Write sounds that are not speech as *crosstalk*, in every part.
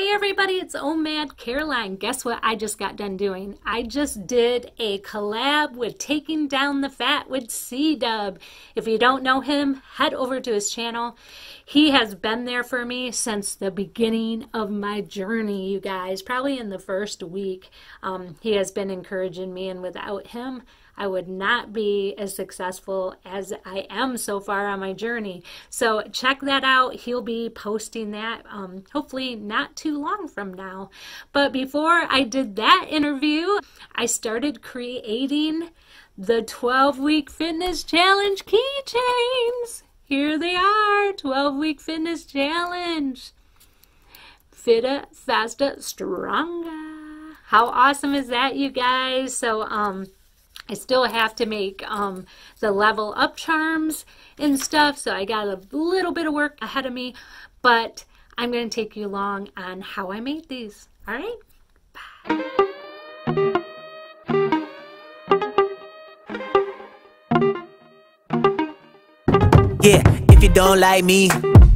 Hey everybody, it's OMAD Caroline. Guess what I just got done doing? I just did a collab with Taking Down the Fat with C-Dub. If you don't know him, head over to his channel. He has been there for me since the beginning of my journey, you guys, probably in the first week. Um, he has been encouraging me, and without him, I would not be as successful as I am so far on my journey. So check that out. He'll be posting that um, hopefully not too long from now. But before I did that interview, I started creating the 12 week fitness challenge keychains. Here they are 12 week fitness challenge. Fitter, faster, stronger. How awesome is that, you guys? So, um, I still have to make um, the level up charms and stuff, so I got a little bit of work ahead of me, but I'm going to take you along on how I made these. All right? Bye. Yeah, if you don't like me,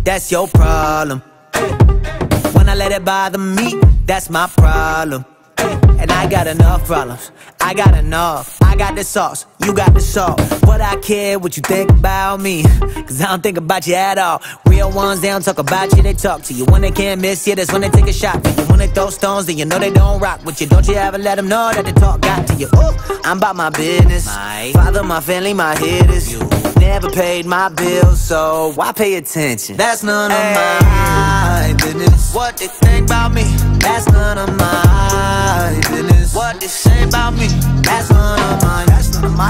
that's your problem. When I let it bother me, that's my problem. And I got enough problems. I got enough. I got the sauce. You got the salt. But I care what you think about me. Cause I don't think about you at all. Real ones, they don't talk about you, they talk to you. When they can't miss you, that's when they take a shot you. When they throw stones, then you know they don't rock with you. Don't you ever let them know that the talk got to you. Ooh, I'm about my business. My father, my family, my hitters. You never paid my bills, so why pay attention? That's none of my business. What they think about me? That's none of my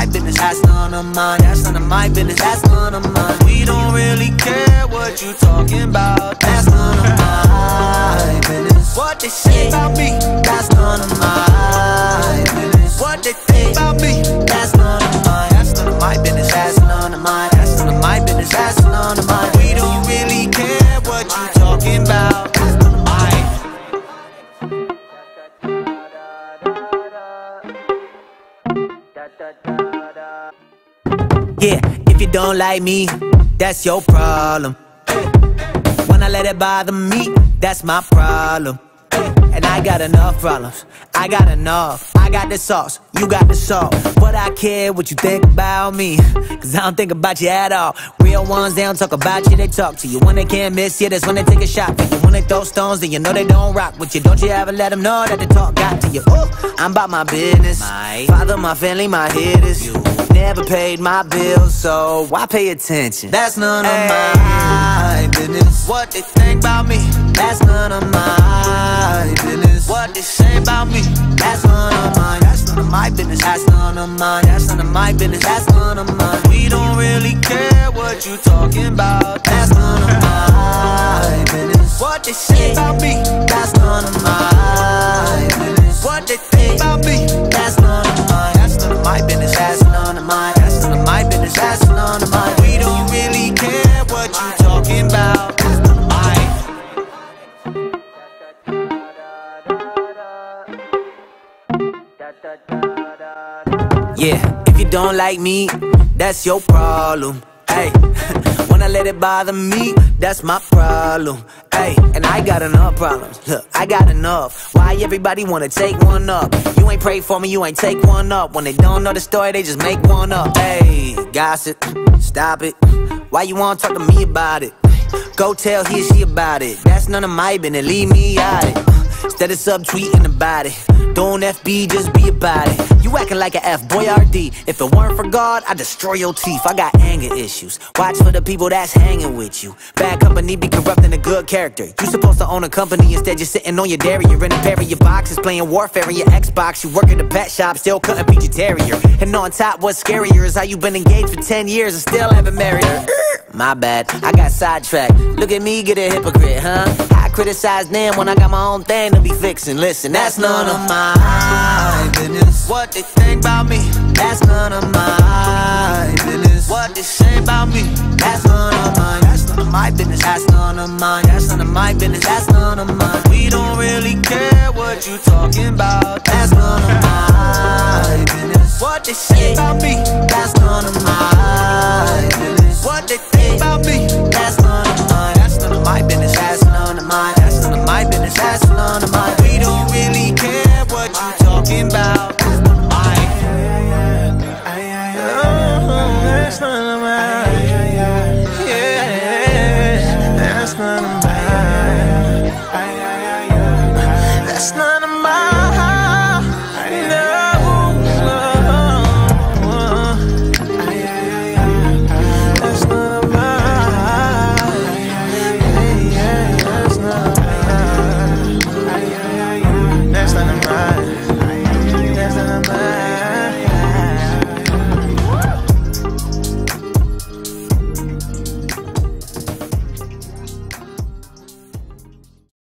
my business. That's none of mine. That's none of my business. That's none of mine. We don't really care what you talking about. That's none of my business. What they say about me? That's none of my business. What they think about me? That's none of mine. That's none of my business. That's none of mine. That's none of my business. That's none of mine. Yeah, if you don't like me, that's your problem. When I let it bother me, that's my problem. And I got enough problems. I got enough. I got the sauce. You got the salt. But I care what you think about me. Cause I don't think about you at all. Real ones, they don't talk about you, they talk to you. When they can't miss you, that's when they take a shot for you. When they throw stones, then you know they don't rock with you. Don't you ever let them know that the talk got to you. Ooh, I'm about my business. My father, my family, my hitters. You never paid my bills, so why pay attention? That's none of my business. What they think about me? That's none of my business. What they say about me? That's none of mine. That's none of my business. That's none of mine. That's none of my business. That's none of mine. We don't really care what you talking about. That's none of my business. What they say about me? That's none of my Yeah, if you don't like me, that's your problem. Hey, *laughs* when I let it bother me, that's my problem. Hey, and I got enough problems. Look, I got enough. Why everybody wanna take one up? You ain't pray for me, you ain't take one up. When they don't know the story, they just make one up. Hey, gossip, stop it. Why you wanna talk to me about it? Go tell he or she about it. That's none of my business, leave me out it. Instead of subtweeting about it. Don't FB, just be about it. You acting like an F boy RD. If it weren't for God, I'd destroy your teeth. I got anger issues. Watch for the people that's hanging with you. Bad company be corrupting a good character. You supposed to own a company, instead you're sitting on your dairy. You're in a pair of your boxes, playing warfare in your Xbox. You work at a pet shop, still cutting PG Terrier. And on top, what's scarier is how you've been engaged for 10 years and still haven't married her. *laughs* My bad, I got sidetracked. Look at me, get a hypocrite, huh? I criticize them when I got my own thing to be fixing. Listen, that's none of my business. What they think about me, that's none of my business. What they say about me, that's none of mine. That's none of my business. That's none of mine. That's none of my business. That's none of mine. We don't really care what you talking about. That's none of my business. What they say about me, trying to